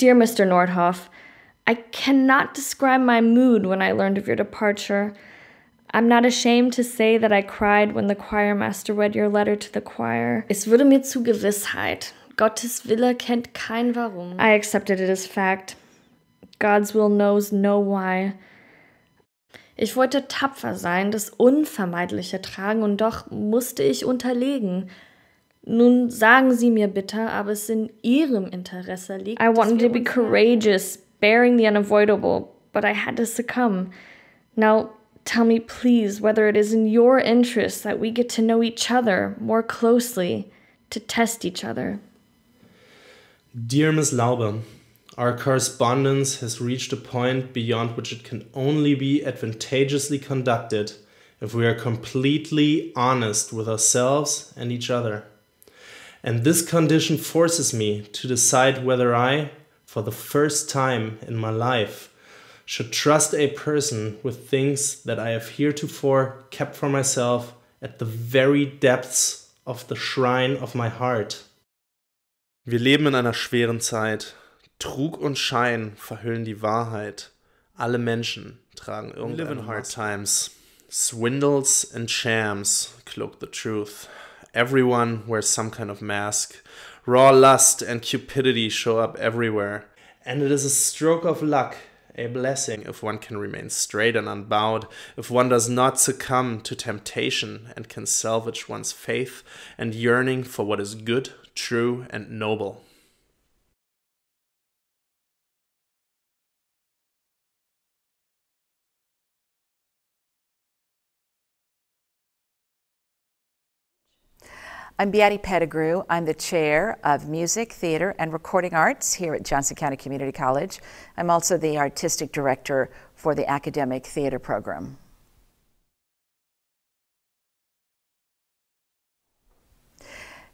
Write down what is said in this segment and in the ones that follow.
Dear Mr. Nordhoff, I cannot describe my mood when I learned of your departure. I'm not ashamed to say that I cried when the choirmaster read your letter to the choir. Es würde mir zu Gewissheit. Gottes Wille kennt kein Warum. I accepted it as fact. God's will knows no why. Ich wollte tapfer sein, das Unvermeidliche tragen, und doch musste ich unterlegen. Nun sagen Sie mir bitte, aber es in Ihrem Interesse liegt. I wanted to be courageous, bearing the unavoidable, but I had to succumb. Now, Tell me, please, whether it is in your interest that we get to know each other more closely, to test each other. Dear Miss Laube, our correspondence has reached a point beyond which it can only be advantageously conducted if we are completely honest with ourselves and each other. And this condition forces me to decide whether I, for the first time in my life, should trust a person with things that I have heretofore kept for myself at the very depths of the shrine of my heart. Wir leben in einer schweren Zeit. Trug und Schein verhüllen die Wahrheit. Alle Menschen tragen irgendeine live hard times. Swindles and shams cloak the truth. Everyone wears some kind of mask. Raw lust and cupidity show up everywhere. And it is a stroke of luck a blessing if one can remain straight and unbowed, if one does not succumb to temptation and can salvage one's faith and yearning for what is good, true, and noble. I'm Beatty Pettigrew. I'm the chair of music, theater, and recording arts here at Johnson County Community College. I'm also the artistic director for the academic theater program.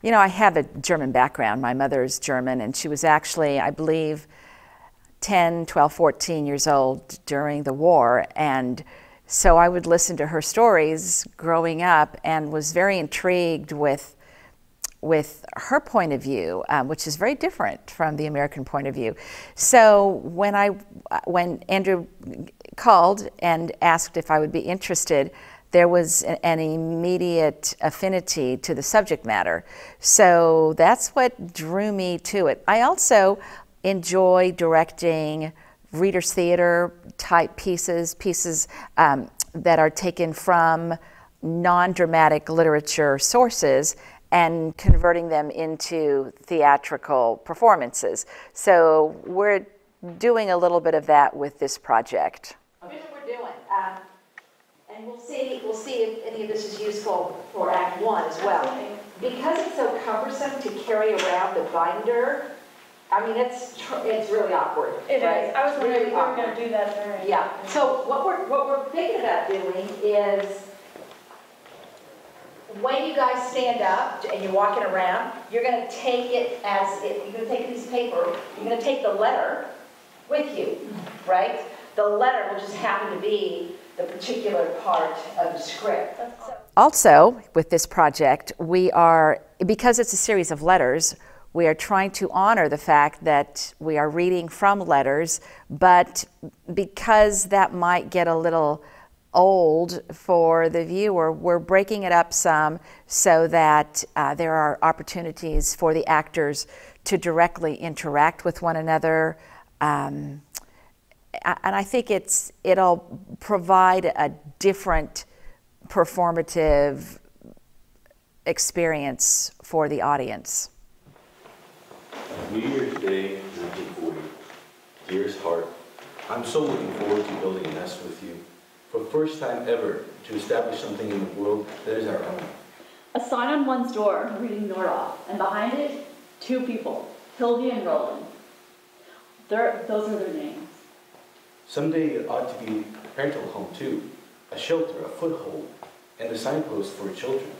You know, I have a German background. My mother's German, and she was actually, I believe, 10, 12, 14 years old during the war. And so I would listen to her stories growing up and was very intrigued with with her point of view, um, which is very different from the American point of view. So when I, when Andrew called and asked if I would be interested, there was an immediate affinity to the subject matter. So that's what drew me to it. I also enjoy directing readers' theater type pieces, pieces um, that are taken from non dramatic literature sources and converting them into theatrical performances. So we're doing a little bit of that with this project. Here's what we're doing. Um, and we'll see, we'll see if any of this is useful for Act One as well. Because it's so cumbersome to carry around the binder, I mean, it's it's really awkward. It right? is. I was wondering really if we were going to do that during. Yeah. So what we're what we're thinking about doing is when you guys stand up and you're walking around, you're going to take it as if you're going to take of paper, you're going to take the letter with you, right? The letter will just happen to be the particular part of the script. Also, with this project, we are, because it's a series of letters, we are trying to honor the fact that we are reading from letters, but because that might get a little old for the viewer, we're breaking it up some so that uh, there are opportunities for the actors to directly interact with one another. Um, and I think it's it'll provide a different performative experience for the audience. New Year's Day, 1940. Dearest heart, I'm so looking forward to building a nest with you for the first time ever to establish something in the world that is our own. A sign on one's door reading Nordhoff, and behind it, two people, Hilde and Roland. They're, those are their names. Someday it ought to be a parental home too, a shelter, a foothold, and a signpost for children.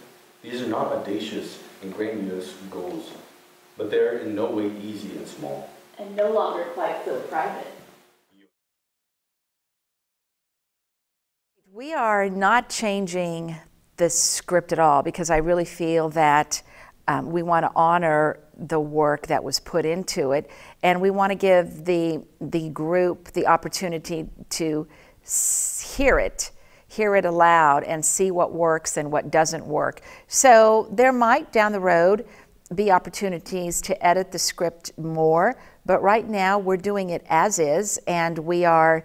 These are not audacious and grandiose goals, but they're in no way easy and small. And no longer quite so private. We are not changing the script at all because I really feel that Um, we want to honor the work that was put into it, and we want to give the the group the opportunity to hear it, hear it aloud, and see what works and what doesn't work. So there might down the road be opportunities to edit the script more, but right now we're doing it as is, and we are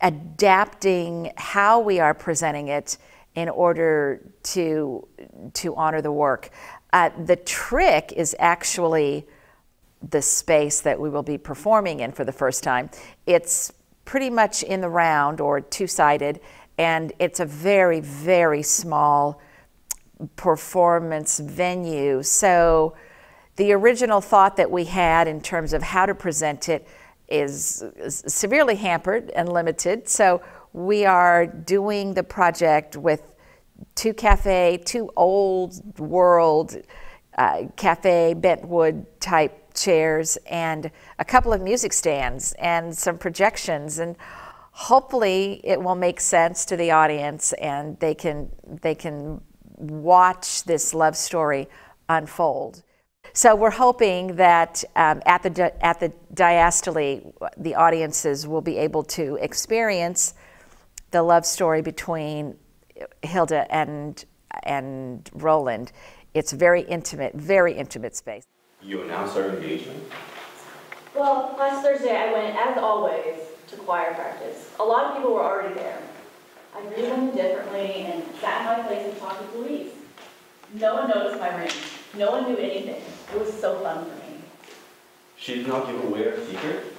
adapting how we are presenting it in order to to honor the work. Uh, the trick is actually the space that we will be performing in for the first time. It's pretty much in the round or two sided, and it's a very, very small performance venue. So the original thought that we had in terms of how to present it is severely hampered and limited. So we are doing the project with two cafe, two old world uh, cafe bentwood type chairs and a couple of music stands and some projections and hopefully it will make sense to the audience and they can they can watch this love story unfold. So we're hoping that um, at the at the diastole, the audiences will be able to experience the love story between Hilda and and Roland. It's very intimate, very intimate space. You announced our engagement. Well, last Thursday I went, as always, to choir practice. A lot of people were already there. I greeted them indifferently and sat in my place and talked with Louise. No one noticed my ring. No one knew anything. It was so fun for me. She did not give away her secret?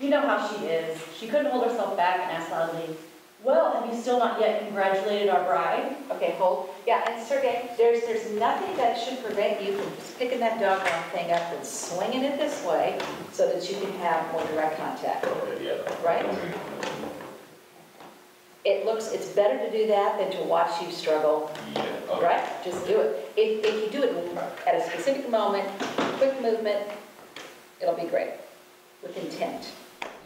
You know how she is. She couldn't hold herself back and asked loudly, well, have you still not yet congratulated our bride? Okay, hold. Yeah, and Sergey, there's there's nothing that should prevent you from just picking that doggone thing up and swinging it this way so that you can have more direct contact. Okay, yeah. Right? It looks, it's better to do that than to watch you struggle. Yeah. Okay. Right? Just do it. If, if you do it at a specific moment, quick movement, it'll be great with intent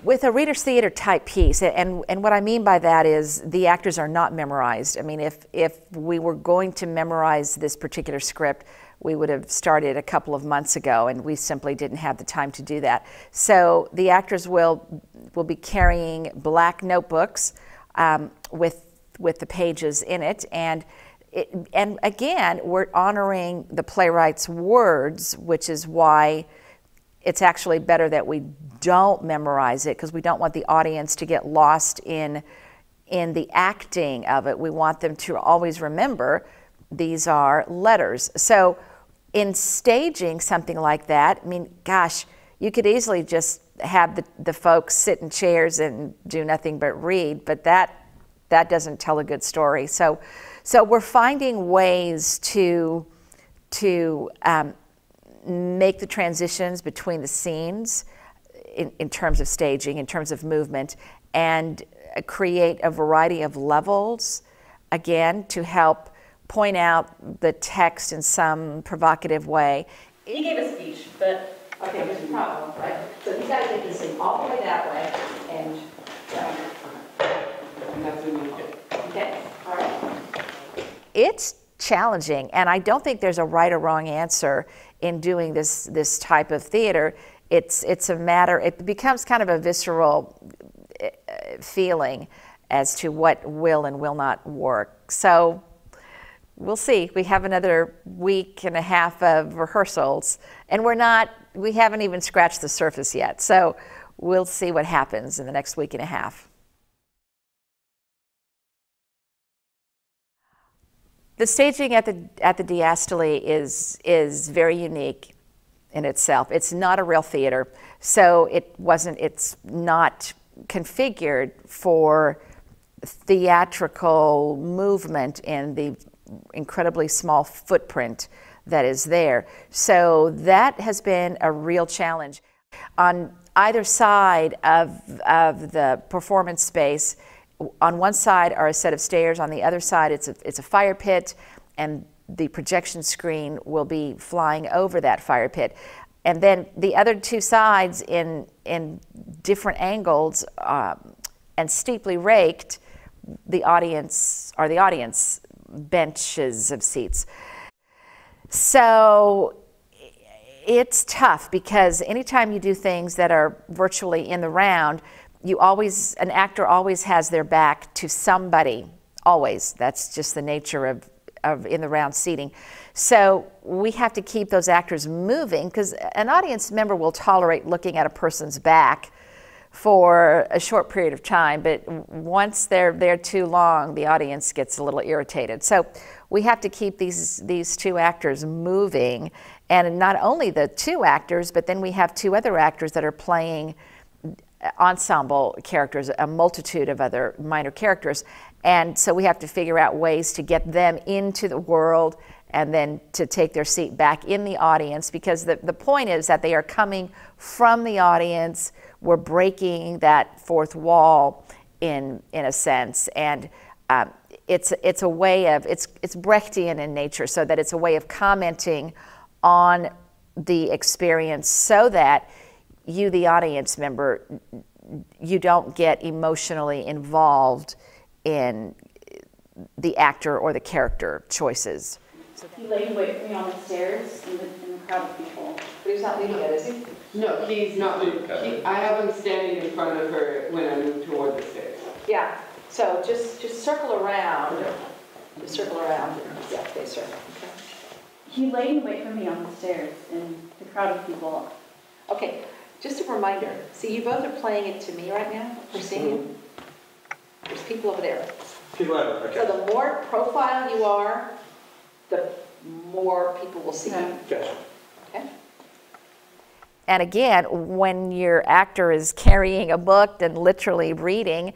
with a reader's theater type piece, and, and what I mean by that is the actors are not memorized. I mean, if, if we were going to memorize this particular script, we would have started a couple of months ago, and we simply didn't have the time to do that. So the actors will, will be carrying black notebooks um, with, with the pages in it, and it, and again, we're honoring the playwright's words, which is why it's actually better that we don't memorize it because we don't want the audience to get lost in in the acting of it. We want them to always remember these are letters. So in staging something like that, I mean, gosh, you could easily just have the, the folks sit in chairs and do nothing but read, but that that doesn't tell a good story. So so we're finding ways to to um, make the transitions between the scenes in, in terms of staging, in terms of movement, and create a variety of levels, again, to help point out the text in some provocative way. He gave a speech, but Okay, there's a problem, right? So you gotta get this thing all the way that way and, okay, all right. It's challenging, and I don't think there's a right or wrong answer in doing this, this type of theater. It's, it's a matter, it becomes kind of a visceral uh, feeling as to what will and will not work. So we'll see. We have another week and a half of rehearsals, and we're not, we haven't even scratched the surface yet. So we'll see what happens in the next week and a half. The staging at the, at the diastole is, is very unique in itself. It's not a real theater, so it wasn't, it's not configured for theatrical movement in the incredibly small footprint that is there. So that has been a real challenge. On either side of, of the performance space, on one side are a set of stairs, on the other side it's a, it's a fire pit, and the projection screen will be flying over that fire pit. And then the other two sides in, in different angles um, and steeply raked, the audience are the audience benches of seats. So it's tough because anytime you do things that are virtually in the round, you always, an actor always has their back to somebody, always. That's just the nature of, of in the round seating. So we have to keep those actors moving because an audience member will tolerate looking at a person's back for a short period of time, but once they're there too long, the audience gets a little irritated. So we have to keep these, these two actors moving, and not only the two actors, but then we have two other actors that are playing ensemble characters, a multitude of other minor characters. And so we have to figure out ways to get them into the world and then to take their seat back in the audience because the, the point is that they are coming from the audience. We're breaking that fourth wall in, in a sense. And um, it's, it's a way of, it's, it's Brechtian in nature, so that it's a way of commenting on the experience so that you, the audience member, you don't get emotionally involved in the actor or the character choices. He laid in wait for me on the stairs in the, in the crowd of people. But he's not leaving yet, is he? No, he's not, he, I have him standing in front of her when I move toward the stairs. Yeah, so just, just circle around, just circle around, yeah, okay, sir. He laid in wait for me on the stairs in the crowd of people. Okay, just a reminder, see, you both are playing it to me right now, we're seeing you. There's people over there. People have it, So the more profile you are, the more people will see you. Okay. Gotcha. Okay. And again, when your actor is carrying a book and literally reading,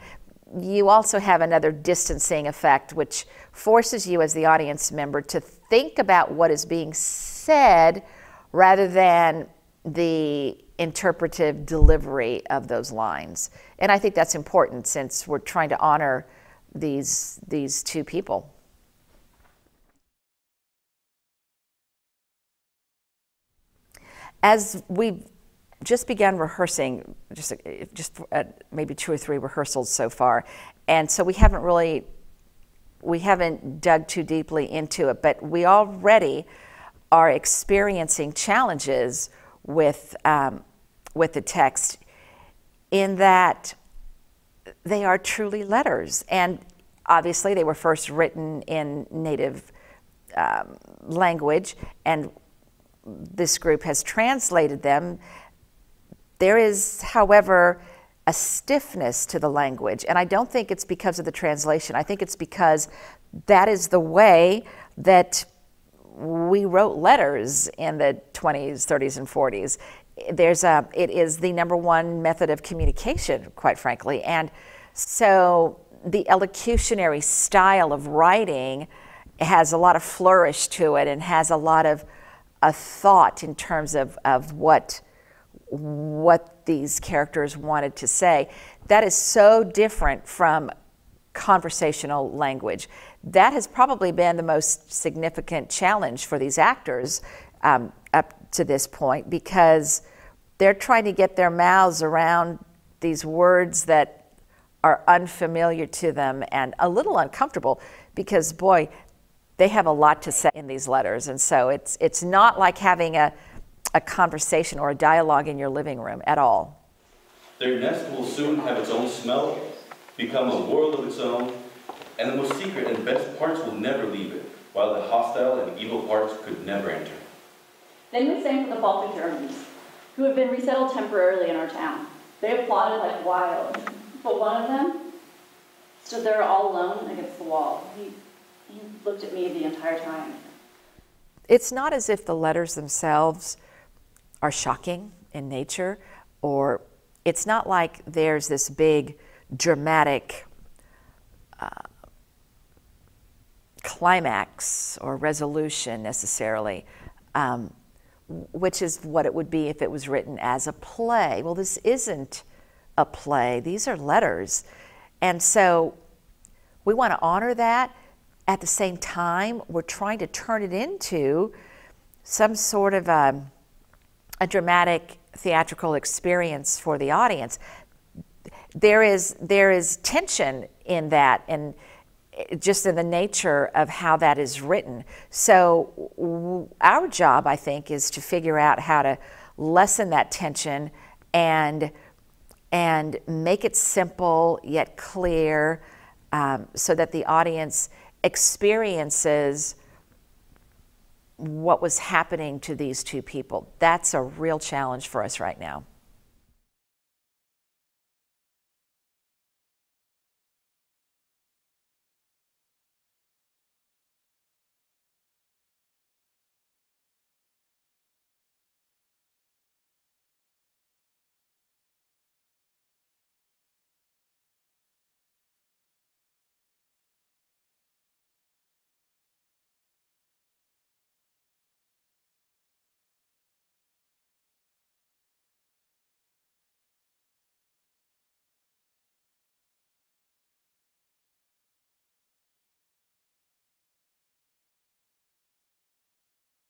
you also have another distancing effect, which forces you as the audience member to think about what is being said rather than the interpretive delivery of those lines. And I think that's important since we're trying to honor these, these two people. As we just began rehearsing, just, just uh, maybe two or three rehearsals so far, and so we haven't really, we haven't dug too deeply into it, but we already are experiencing challenges with, um, with the text in that they are truly letters. And obviously, they were first written in native um, language, and this group has translated them. There is, however, a stiffness to the language, and I don't think it's because of the translation. I think it's because that is the way that we wrote letters in the 20s, 30s, and 40s. There's a, it is the number one method of communication, quite frankly. And so the elocutionary style of writing has a lot of flourish to it and has a lot of a thought in terms of, of what, what these characters wanted to say. That is so different from conversational language. That has probably been the most significant challenge for these actors um, up to this point because they're trying to get their mouths around these words that are unfamiliar to them and a little uncomfortable because, boy, they have a lot to say in these letters. And so it's, it's not like having a, a conversation or a dialogue in your living room at all. Their nest will soon have its own smell, become a world of its own, and the most secret and best parts will never leave it, while the hostile and evil parts could never enter. Then we sang for the Baltic Germans, who have been resettled temporarily in our town. They applauded like wild, but one of them stood there all alone against the wall. He, he looked at me the entire time. It's not as if the letters themselves are shocking in nature, or it's not like there's this big dramatic uh, climax or resolution necessarily, um, which is what it would be if it was written as a play. Well, this isn't a play, these are letters. And so we want to honor that. At the same time, we're trying to turn it into some sort of a, a dramatic theatrical experience for the audience. There is, there is tension in that, and just in the nature of how that is written. So, our job, I think, is to figure out how to lessen that tension and and make it simple yet clear, um, so that the audience experiences what was happening to these two people. That's a real challenge for us right now.